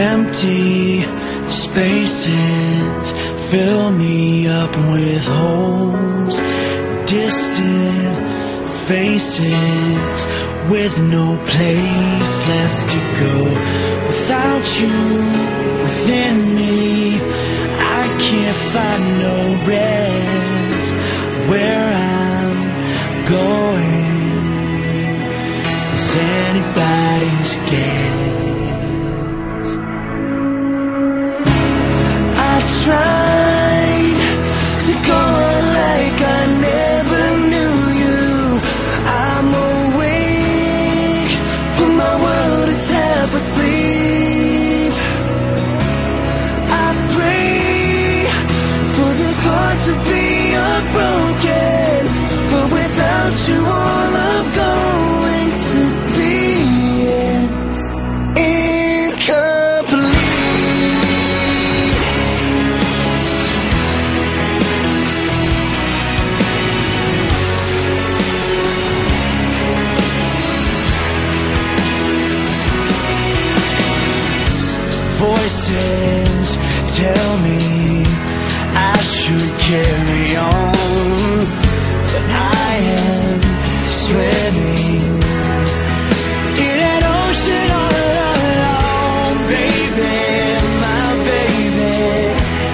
Empty spaces fill me up with holes. Distant faces with no place left to go. Without you within me, I can't find no rest. Where I'm going is anybody's guess. I Voices tell me I should carry on, but I am swimming in an ocean all alone, baby. My baby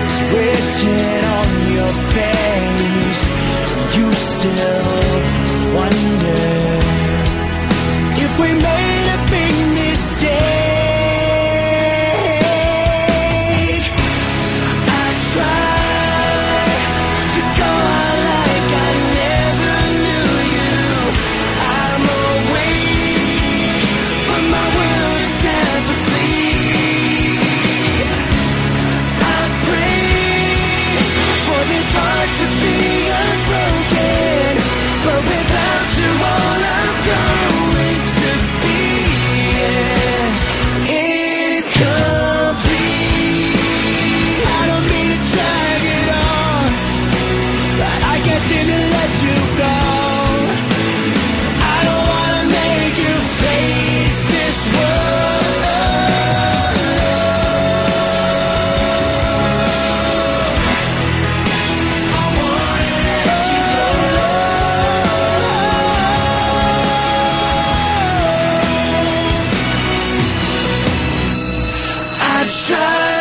is written on your face. You still sunshine.